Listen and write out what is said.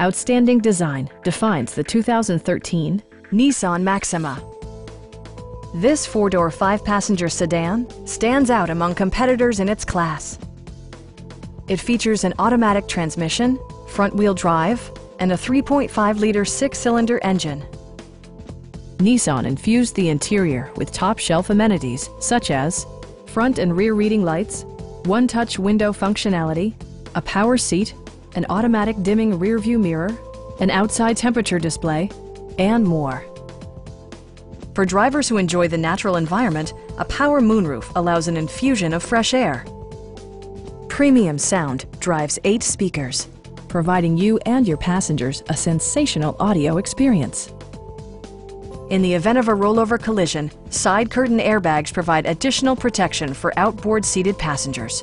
Outstanding design defines the 2013 Nissan Maxima. This four-door, five-passenger sedan stands out among competitors in its class. It features an automatic transmission, front-wheel drive, and a 3.5-liter six-cylinder engine. Nissan infused the interior with top-shelf amenities such as front and rear reading lights, one-touch window functionality, a power seat, an automatic dimming rearview mirror, an outside temperature display, and more. For drivers who enjoy the natural environment, a power moonroof allows an infusion of fresh air. Premium sound drives eight speakers, providing you and your passengers a sensational audio experience. In the event of a rollover collision, side curtain airbags provide additional protection for outboard seated passengers.